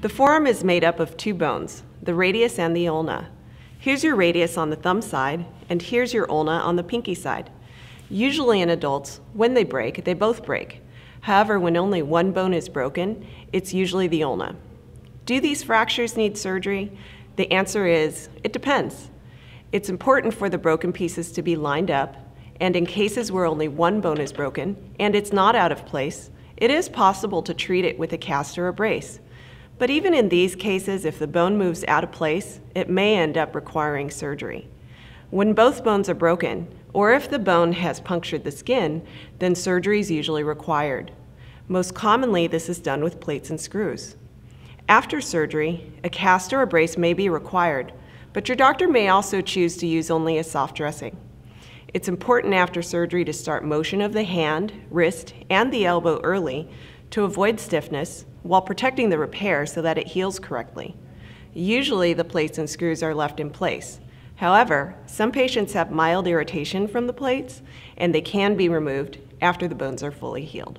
The forearm is made up of two bones, the radius and the ulna. Here's your radius on the thumb side, and here's your ulna on the pinky side. Usually in adults, when they break, they both break. However, when only one bone is broken, it's usually the ulna. Do these fractures need surgery? The answer is, it depends. It's important for the broken pieces to be lined up, and in cases where only one bone is broken and it's not out of place, it is possible to treat it with a cast or a brace. But even in these cases, if the bone moves out of place, it may end up requiring surgery. When both bones are broken, or if the bone has punctured the skin, then surgery is usually required. Most commonly, this is done with plates and screws. After surgery, a cast or a brace may be required, but your doctor may also choose to use only a soft dressing. It's important after surgery to start motion of the hand, wrist, and the elbow early to avoid stiffness while protecting the repair so that it heals correctly. Usually the plates and screws are left in place. However, some patients have mild irritation from the plates and they can be removed after the bones are fully healed.